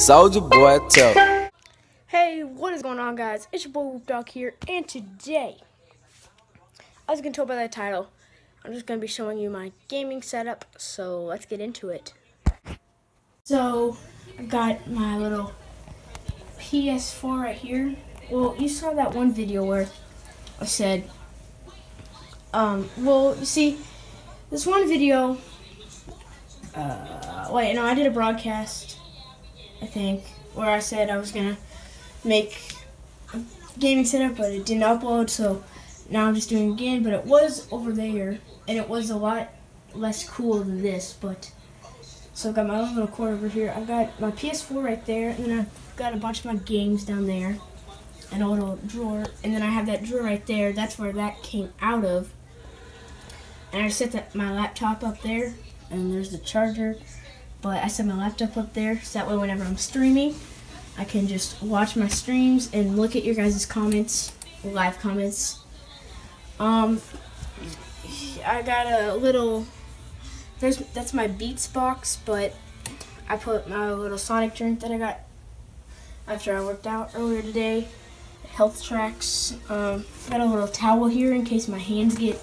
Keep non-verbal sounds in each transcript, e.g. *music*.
Soldier Boy Tell. Hey, what is going on, guys? It's your boy WoopDawg here, and today, as you can tell by the title, I'm just going to be showing you my gaming setup, so let's get into it. So, I've got my little PS4 right here. Well, you saw that one video where I said, um, well, you see, this one video, uh, wait, no, I did a broadcast, I think, where I said I was gonna make a gaming setup, but it didn't upload, so now I'm just doing it again, but it was over there, and it was a lot less cool than this, but, so I've got my own little cord over here, I've got my PS4 right there, and then I've got a bunch of my games down there, and a little drawer, and then I have that drawer right there, that's where that came out of, and I set that, my laptop up there, and there's the charger, but I set my laptop up there, so that way whenever I'm streaming, I can just watch my streams and look at your guys' comments, live comments. Um, I got a little, there's that's my Beats box, but I put my little Sonic drink that I got after I worked out earlier today. Health tracks. Um, got a little towel here in case my hands get,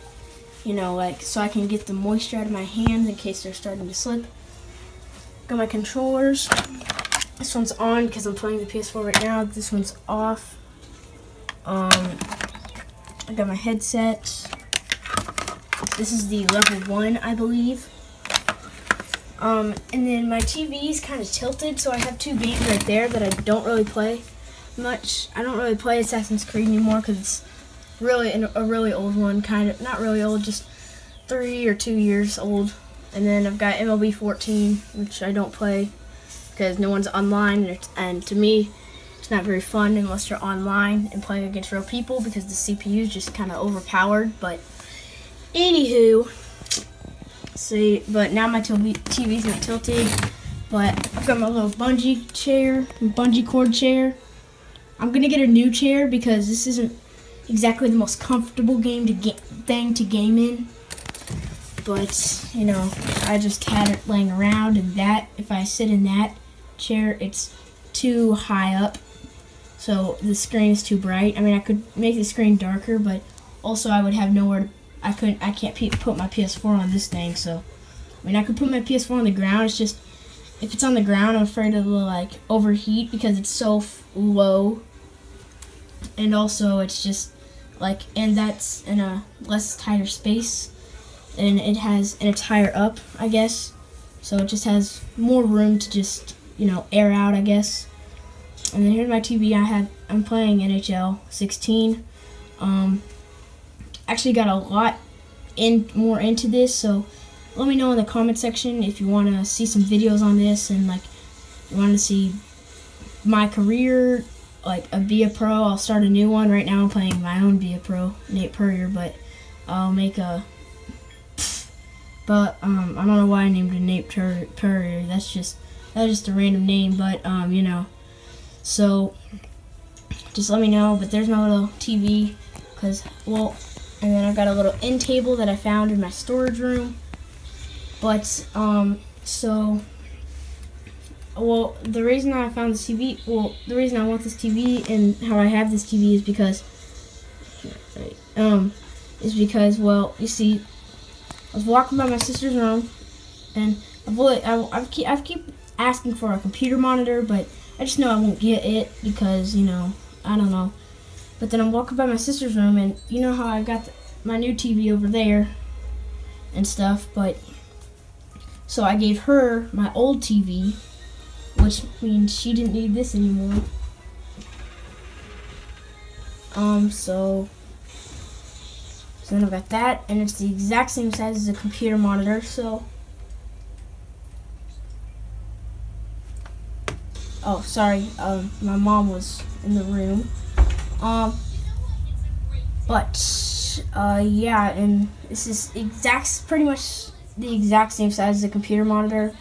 you know, like so I can get the moisture out of my hands in case they're starting to slip. Got my controllers. This one's on because I'm playing the PS4 right now. This one's off. Um, I got my headset. This is the level one, I believe. Um, and then my TV is kind of tilted, so I have two games right there that I don't really play much. I don't really play Assassin's Creed anymore because it's really an, a really old one, kind of not really old, just three or two years old. And then I've got MLB 14, which I don't play because no one's online, and, to me, it's not very fun unless you're online and playing against real people because the CPU is just kind of overpowered. But anywho, see, but now my TV's not tilted. But I've got my little bungee chair, bungee cord chair. I'm gonna get a new chair because this isn't exactly the most comfortable game to get thing to game in. But you know, I just had it laying around, and that if I sit in that chair, it's too high up, so the screen is too bright. I mean, I could make the screen darker, but also I would have nowhere. To, I couldn't. I can't put my PS4 on this thing, so I mean, I could put my PS4 on the ground. It's just if it's on the ground, I'm afraid it'll like overheat because it's so low and also it's just like and that's in a less tighter space and it has and it's higher up I guess so it just has more room to just you know air out I guess and then here's my TV I have I'm playing NHL 16 um actually got a lot in more into this so let me know in the comment section if you want to see some videos on this and like you want to see my career like a Be a Pro. I'll start a new one. Right now I'm playing my own Be a Pro, Nate Purrier, but I'll make a. But um, I don't know why I named it Nate Purrier. That's just that's just a random name, but um, you know. So just let me know. But there's my little TV, cause well, and then I've got a little end table that I found in my storage room. But um, so well, the reason I found this TV, well, the reason I want this TV and how I have this TV is because, um, is because, well, you see, I was walking by my sister's room, and I've, I've, I've, keep, I've keep asking for a computer monitor, but I just know I won't get it because, you know, I don't know. But then I'm walking by my sister's room, and you know how I got the, my new TV over there and stuff, but so I gave her my old TV which means she didn't need this anymore. Um, so, so then I've got that, and it's the exact same size as a computer monitor, so. Oh, sorry, um, my mom was in the room. Um, but, uh, yeah, and this is exact, pretty much the exact same size as a computer monitor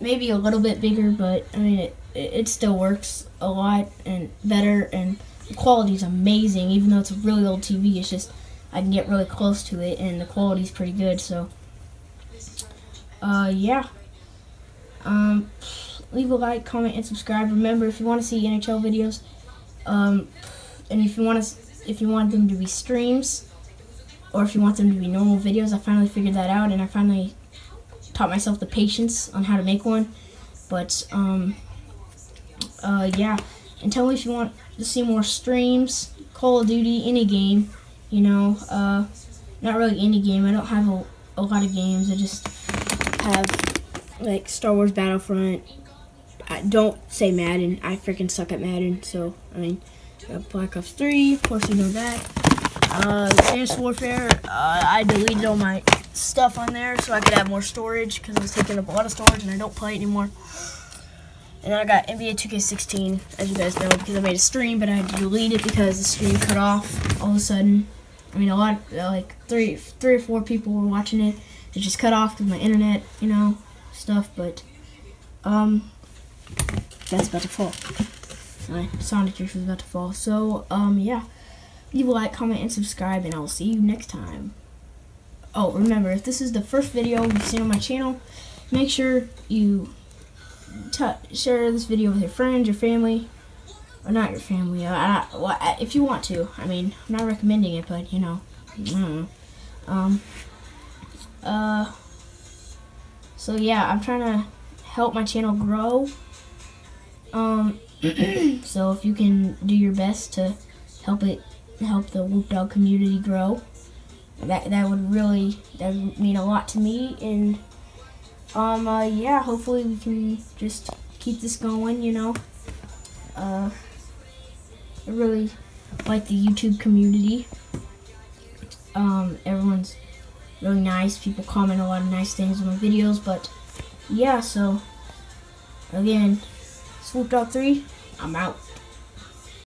maybe a little bit bigger, but I mean it it still works a lot and better, and the quality is amazing. Even though it's a really old TV, it's just I can get really close to it, and the quality is pretty good. So, uh, yeah. Um, leave a like, comment, and subscribe. Remember, if you want to see NHL videos, um, and if you want to, if you want them to be streams, or if you want them to be normal videos, I finally figured that out, and I finally taught myself the patience on how to make one. But um, uh, yeah, and tell me if you want to see more streams, Call of Duty, any game. You know, uh, not really any game. I don't have a, a lot of games. I just have like Star Wars Battlefront. I don't say Madden. I freaking suck at Madden. So I mean, Black Ops 3. Of course, you know that. Uh, Warfare. Uh, I deleted all my stuff on there so I could have more storage because it was taking up a lot of storage and I don't play it anymore. And then I got NBA 2K16, as you guys know, because I made a stream, but I had to delete it because the stream cut off all of a sudden. I mean, a lot, like three, three or four people were watching it. It just cut off because my internet, you know, stuff. But um, that's about to fall. My Sonic Juice was about to fall. So um, yeah, leave a like, comment, and subscribe, and I will see you next time. Oh, remember, if this is the first video you've seen on my channel, make sure you share this video with your friends, your family, or not your family. Uh, well, if you want to. I mean, I'm not recommending it, but you know, know. Um. Uh. So yeah, I'm trying to help my channel grow. Um. *coughs* so if you can do your best to help it, help the WoopDawg community grow, that that would really that would mean a lot to me and um, uh, yeah, hopefully we can just keep this going, you know. Uh, I really like the YouTube community. Um, everyone's really nice. People comment a lot of nice things on my videos, but yeah, so again, Swoop Dog 3, I'm out.